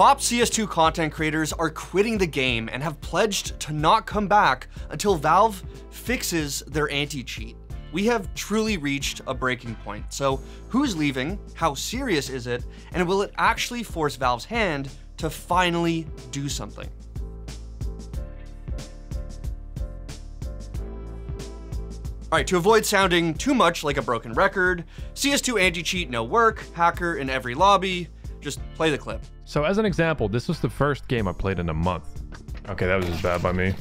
top CS2 content creators are quitting the game and have pledged to not come back until Valve fixes their anti-cheat. We have truly reached a breaking point. So who's leaving? How serious is it? And will it actually force Valve's hand to finally do something? All right, to avoid sounding too much like a broken record, CS2 anti-cheat no work, hacker in every lobby, just play the clip. So as an example, this was the first game I played in a month. Okay, that was just bad by me.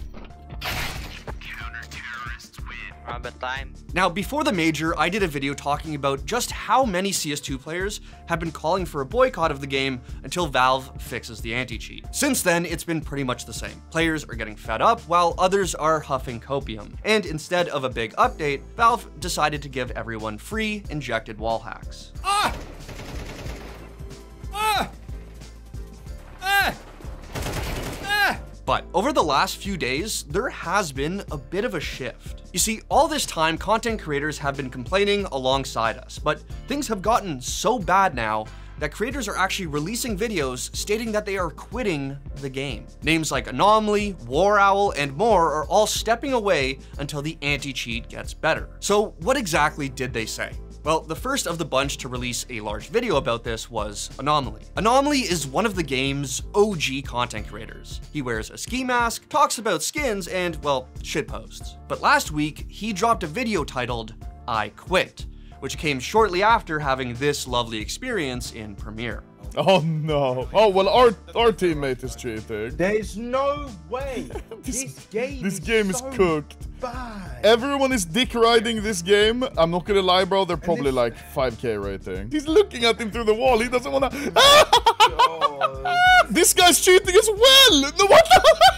time. Now, before the major, I did a video talking about just how many CS2 players have been calling for a boycott of the game until Valve fixes the anti-cheat. Since then, it's been pretty much the same. Players are getting fed up, while others are huffing copium. And instead of a big update, Valve decided to give everyone free injected wall hacks. Ah! Ah! Ah! But over the last few days, there has been a bit of a shift. You see, all this time, content creators have been complaining alongside us, but things have gotten so bad now that creators are actually releasing videos stating that they are quitting the game. Names like Anomaly, War Owl, and more are all stepping away until the anti-cheat gets better. So what exactly did they say? Well, the first of the bunch to release a large video about this was Anomaly. Anomaly is one of the game's OG content creators. He wears a ski mask, talks about skins, and, well, shitposts. But last week, he dropped a video titled, I Quit, which came shortly after having this lovely experience in Premier. Oh no. Oh well our our teammate is cheating. There's no way. this, this, game This is game is so cooked. Bad. Everyone is dick riding this game. I'm not gonna lie, bro. They're probably like 5k rating. He's looking at him through the wall. He doesn't wanna. this guy's cheating as well. No, what the?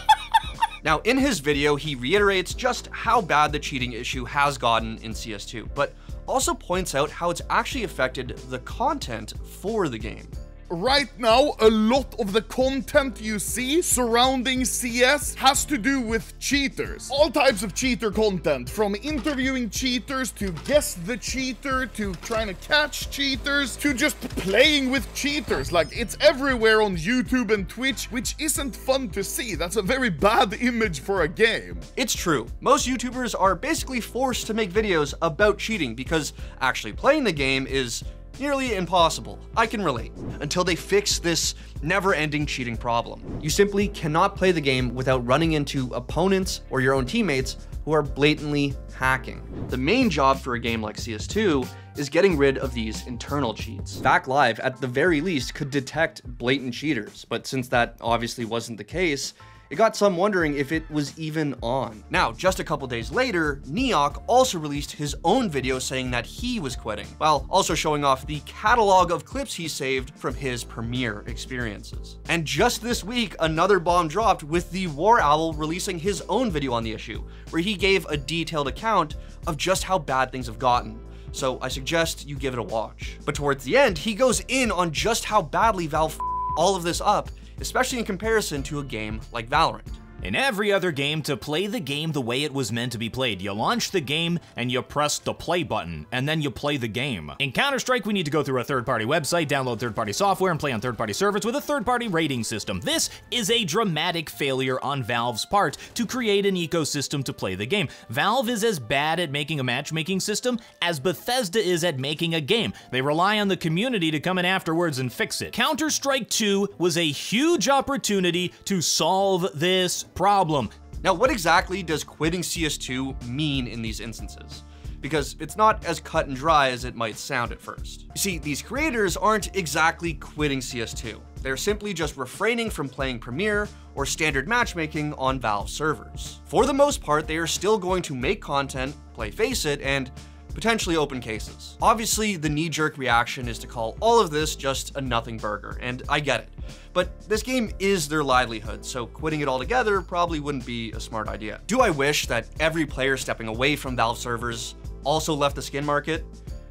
Now, in his video, he reiterates just how bad the cheating issue has gotten in CS2, but also points out how it's actually affected the content for the game right now, a lot of the content you see surrounding CS has to do with cheaters. All types of cheater content, from interviewing cheaters to guess the cheater to trying to catch cheaters to just playing with cheaters. Like, it's everywhere on YouTube and Twitch, which isn't fun to see. That's a very bad image for a game. It's true. Most YouTubers are basically forced to make videos about cheating because actually playing the game is nearly impossible. I can relate. Until they fix this never-ending cheating problem. You simply cannot play the game without running into opponents or your own teammates who are blatantly hacking. The main job for a game like CS2 is getting rid of these internal cheats. VAC Live, at the very least, could detect blatant cheaters, but since that obviously wasn't the case, it got some wondering if it was even on. Now, just a couple days later, Neok also released his own video saying that he was quitting, while also showing off the catalog of clips he saved from his Premier experiences. And just this week, another bomb dropped with the War Owl releasing his own video on the issue, where he gave a detailed account of just how bad things have gotten so I suggest you give it a watch. But towards the end, he goes in on just how badly Valve all of this up especially in comparison to a game like Valorant. In every other game, to play the game the way it was meant to be played, you launch the game and you press the play button, and then you play the game. In Counter-Strike, we need to go through a third-party website, download third-party software, and play on third-party servers with a third-party rating system. This is a dramatic failure on Valve's part to create an ecosystem to play the game. Valve is as bad at making a matchmaking system as Bethesda is at making a game. They rely on the community to come in afterwards and fix it. Counter-Strike 2 was a huge opportunity to solve this problem. Now, what exactly does quitting CS2 mean in these instances? Because it's not as cut and dry as it might sound at first. You see, these creators aren't exactly quitting CS2. They're simply just refraining from playing Premier or standard matchmaking on Valve servers. For the most part, they are still going to make content, play FACEIT, and potentially open cases. Obviously, the knee-jerk reaction is to call all of this just a nothing burger, and I get it. But this game is their livelihood, so quitting it altogether probably wouldn't be a smart idea. Do I wish that every player stepping away from Valve servers also left the skin market?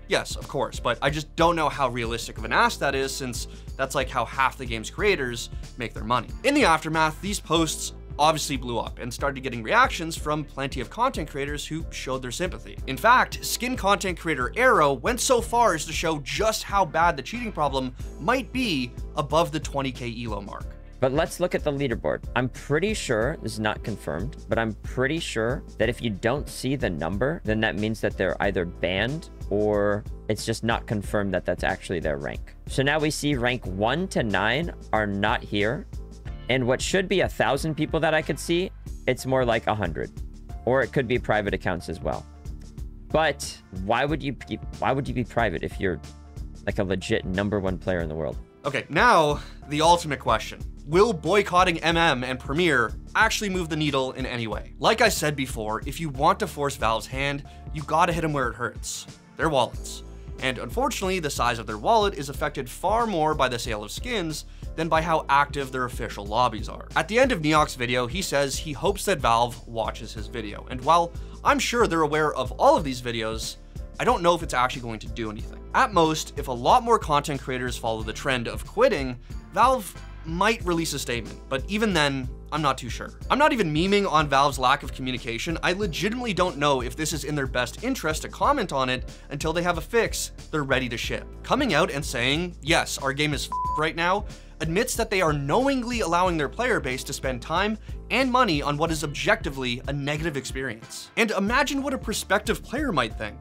Yes, of course, but I just don't know how realistic of an ask that is since that's like how half the game's creators make their money. In the aftermath, these posts obviously blew up and started getting reactions from plenty of content creators who showed their sympathy. In fact, skin content creator Arrow went so far as to show just how bad the cheating problem might be above the 20k elo mark. But let's look at the leaderboard. I'm pretty sure, this is not confirmed, but I'm pretty sure that if you don't see the number, then that means that they're either banned or it's just not confirmed that that's actually their rank. So now we see rank 1 to 9 are not here. And what should be a thousand people that I could see, it's more like a hundred. Or it could be private accounts as well. But why would you be, why would you be private if you're like a legit number one player in the world? Okay, now the ultimate question. Will boycotting MM and Premier actually move the needle in any way? Like I said before, if you want to force Valve's hand, you gotta hit them where it hurts. Their wallets. And unfortunately, the size of their wallet is affected far more by the sale of skins than by how active their official lobbies are. At the end of Neok's video, he says he hopes that Valve watches his video. And while I'm sure they're aware of all of these videos, I don't know if it's actually going to do anything. At most, if a lot more content creators follow the trend of quitting, Valve might release a statement, but even then, I'm not too sure. I'm not even memeing on Valve's lack of communication. I legitimately don't know if this is in their best interest to comment on it until they have a fix they're ready to ship. Coming out and saying, yes, our game is right now, admits that they are knowingly allowing their player base to spend time and money on what is objectively a negative experience. And imagine what a prospective player might think.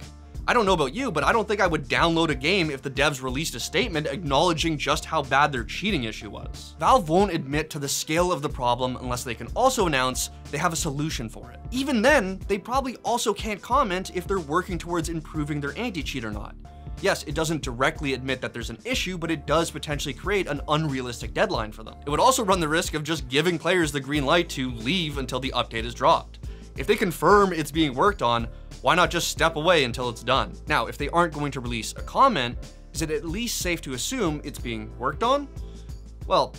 I don't know about you, but I don't think I would download a game if the devs released a statement acknowledging just how bad their cheating issue was. Valve won't admit to the scale of the problem unless they can also announce they have a solution for it. Even then, they probably also can't comment if they're working towards improving their anti-cheat or not. Yes, it doesn't directly admit that there's an issue, but it does potentially create an unrealistic deadline for them. It would also run the risk of just giving players the green light to leave until the update is dropped. If they confirm it's being worked on, why not just step away until it's done? Now, if they aren't going to release a comment, is it at least safe to assume it's being worked on? Well,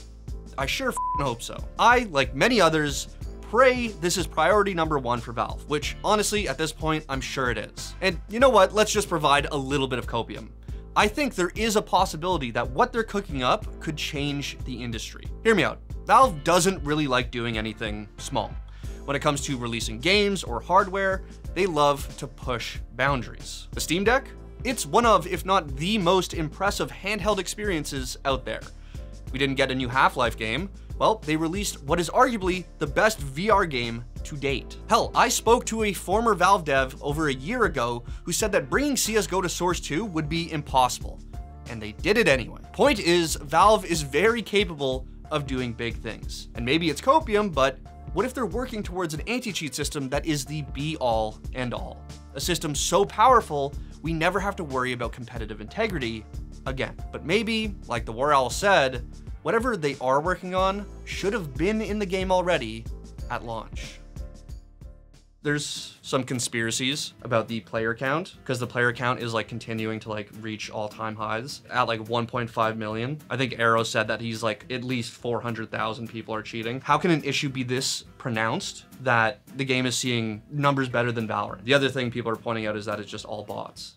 I sure hope so. I, like many others, pray this is priority number one for Valve, which honestly, at this point, I'm sure it is. And you know what? Let's just provide a little bit of copium. I think there is a possibility that what they're cooking up could change the industry. Hear me out. Valve doesn't really like doing anything small. When it comes to releasing games or hardware, they love to push boundaries. The Steam Deck? It's one of, if not the most impressive handheld experiences out there. We didn't get a new Half-Life game. Well, they released what is arguably the best VR game to date. Hell, I spoke to a former Valve dev over a year ago who said that bringing CSGO to Source 2 would be impossible. And they did it anyway. Point is, Valve is very capable of doing big things. And maybe it's copium, but what if they're working towards an anti-cheat system that is the be-all and all? A system so powerful, we never have to worry about competitive integrity again. But maybe, like the War Owl said, whatever they are working on should have been in the game already at launch. There's some conspiracies about the player count because the player count is like continuing to like reach all-time highs at like 1.5 million. I think Arrow said that he's like at least 400,000 people are cheating. How can an issue be this pronounced that the game is seeing numbers better than Valorant? The other thing people are pointing out is that it's just all bots.